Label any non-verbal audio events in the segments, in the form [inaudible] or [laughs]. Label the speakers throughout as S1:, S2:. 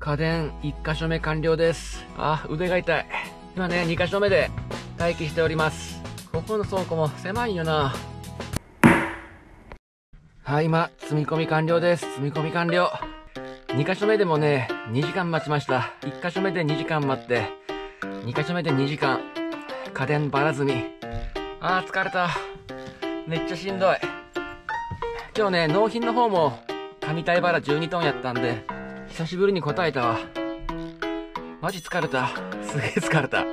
S1: 家電1箇所目完了です。あ、腕が痛い。今ね、2箇所目で待機しております。ここの倉庫も狭いよな。はい、今、積み込み完了です。積み込み完了。2箇所目でもね、2時間待ちました。1箇所目で2時間待って、2箇所目で2時間、家電ばらずに。あー、疲れた。めっちゃしんどい。今日ね、納品の方も、神体バラ12トンやったんで、久しぶりに答えたわ。マジ疲れた。すげえ疲れた。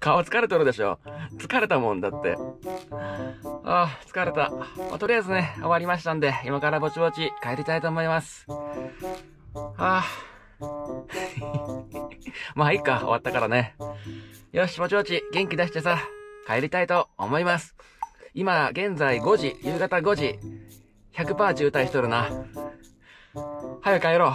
S1: 顔疲れとるでしょ疲れたもんだって。ああ、疲れた。まあとりあえずね、終わりましたんで、今からぼちぼち帰りたいと思います。あ [laughs] あ。まあいいか、終わったからね。よし、ぼちぼち元気出してさ、帰りたいと思います。今、現在5時、夕方5時、100%渋滞しとるな。早く帰ろう。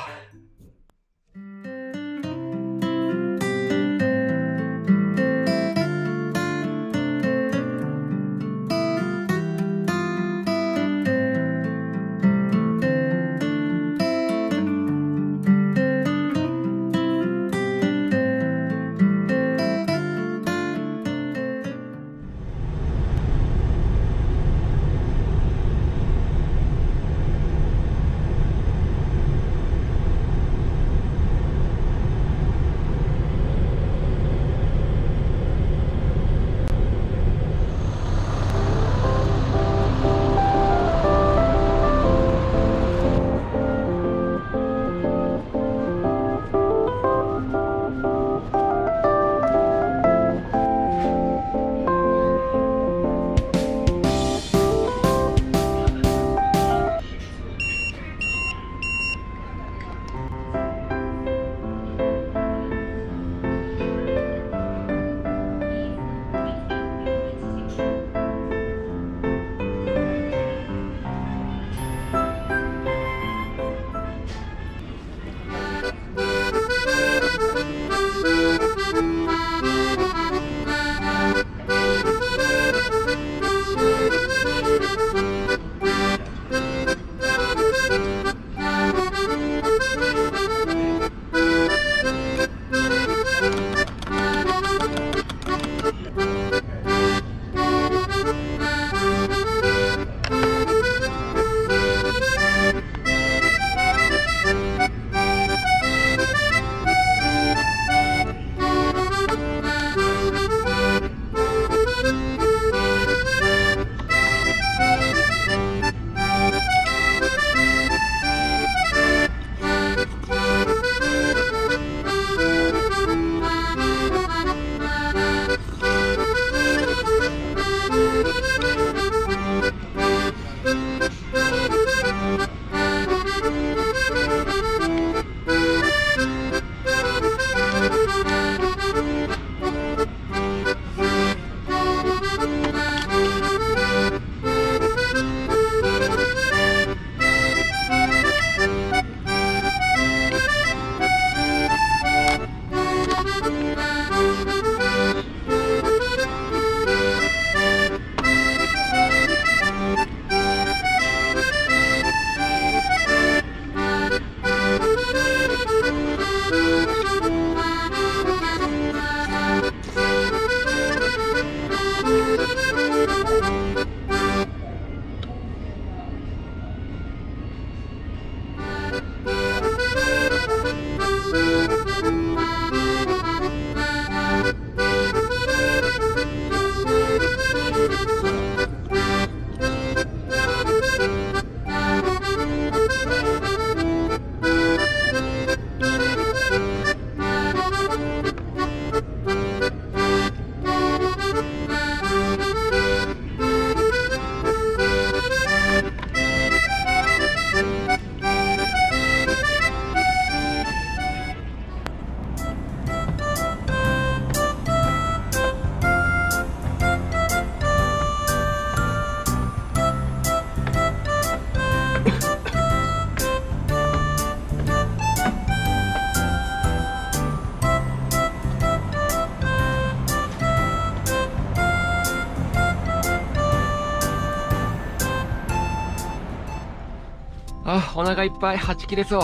S1: あ、お腹いっぱい。はち切れそう。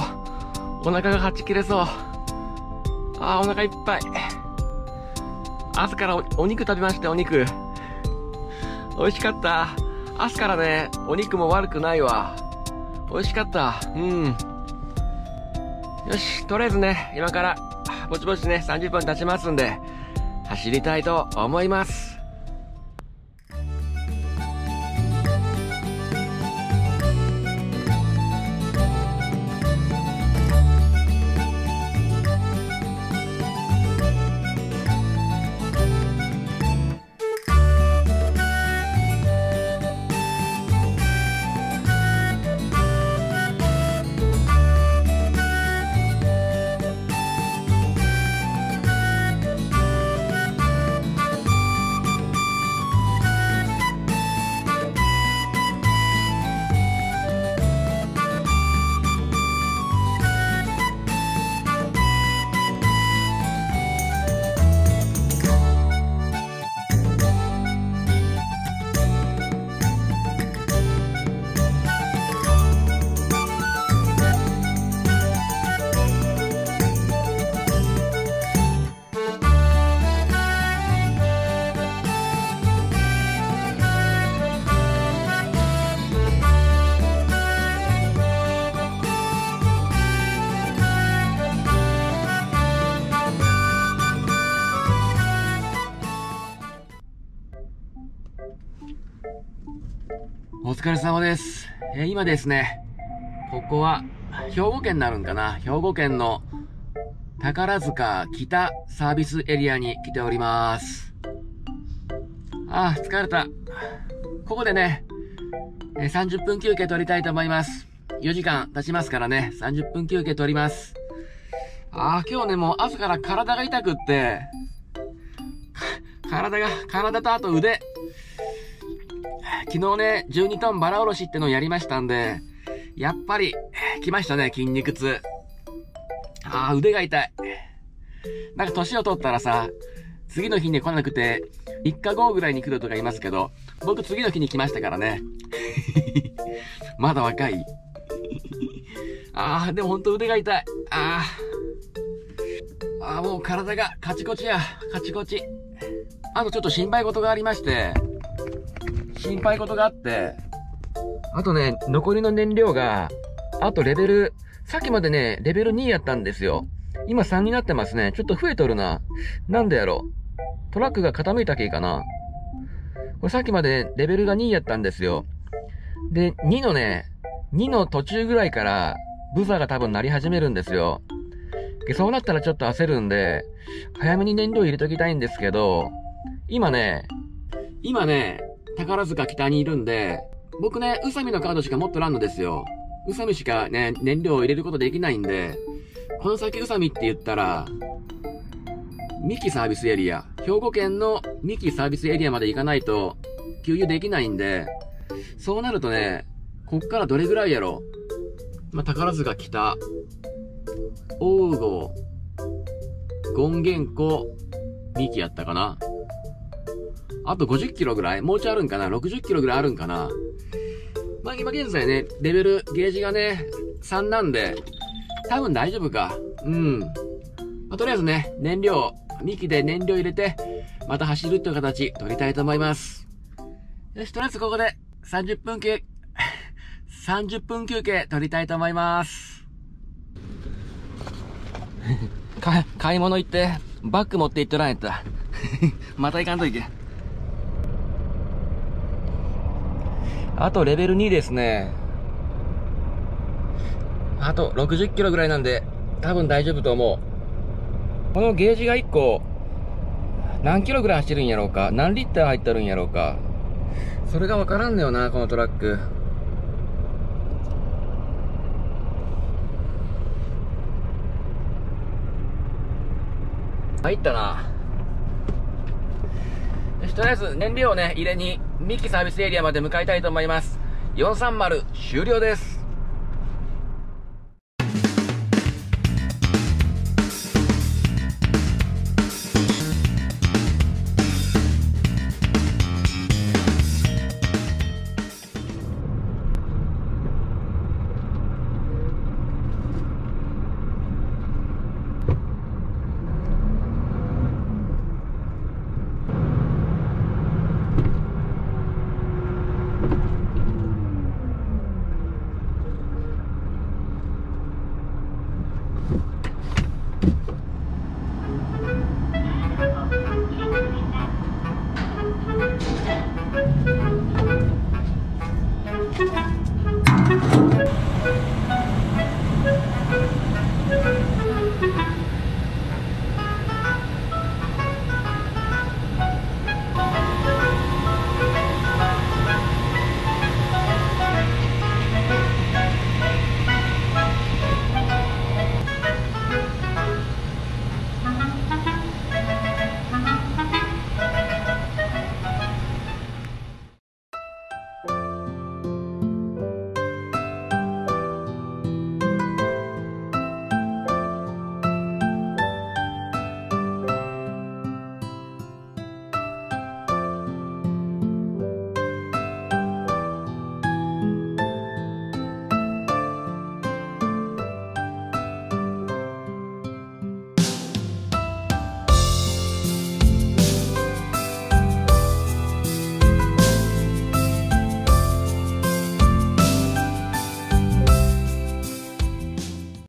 S1: お腹がはち切れそう。あ、お腹いっぱい。朝からおお肉食べました、お肉。美味しかった。朝からね、お肉も悪くないわ。美味しかった。うん。よし、とりあえずね、今から、ぼちぼちね、30分経ちますんで、走りたいと思います。疲れ様です。えー、今ですね、ここは、兵庫県になるんかな兵庫県の宝塚北サービスエリアに来ております。あ、疲れた。ここでね、え、30分休憩取りたいと思います。4時間経ちますからね、30分休憩取ります。ああ、今日ね、もう朝から体が痛くって、体が、体とあと腕、昨日ね、12トンバラおろしってのをやりましたんで、やっぱり、来ましたね、筋肉痛。ああ、腕が痛い。なんか年を取ったらさ、次の日に来なくて、3日後ぐらいに来るとかいますけど、僕次の日に来ましたからね。[laughs] まだ若い。ああ、でもほんと腕が痛い。ああ。ああ、もう体がカチコチや。カチコチ。あとちょっと心配事がありまして、心配事があって、あとね、残りの燃料が、あとレベル、さっきまでね、レベル2やったんですよ。今3になってますね。ちょっと増えとるな。なんでやろうトラックが傾いたけいかな。これさっきまでレベルが2やったんですよ。で、2のね、2の途中ぐらいから、ブザーが多分鳴り始めるんですよ。で、そうなったらちょっと焦るんで、早めに燃料入れときたいんですけど、今ね、今ね、宝塚北にいるんで、僕ね、宇佐美のカードしか持っとらんのですよ。宇佐美しかね、燃料を入れることできないんで、この先宇佐美って言ったら、三木サービスエリア、兵庫県の三木サービスエリアまで行かないと、給油できないんで、そうなるとね、こっからどれぐらいやろ？まあ、宝塚北、大郷、権現湖、三木やったかな？あと50キロぐらいもうちょいあるんかな ?60 キロぐらいあるんかなまあ今現在ね、レベル、ゲージがね、3なんで、多分大丈夫か。うん。まあ、とりあえずね、燃料、2機で燃料入れて、また走るという形、取りたいと思います。よし、とりあえずここで30分休、[laughs] 30分休憩取りたいと思います。[laughs] 買い物行って、バッグ持って行っとらんやった。[laughs] また行かんといけ。あとレベル2ですね。あと60キロぐらいなんで、多分大丈夫と思う。このゲージが1個、何キロぐらい走るんやろうか何リッター入ってるんやろうかそれがわからんのよな、このトラック。入ったな。とりあえず燃料をね、入れに、三木サービスエリアまで向かいたいと思います。430終了です。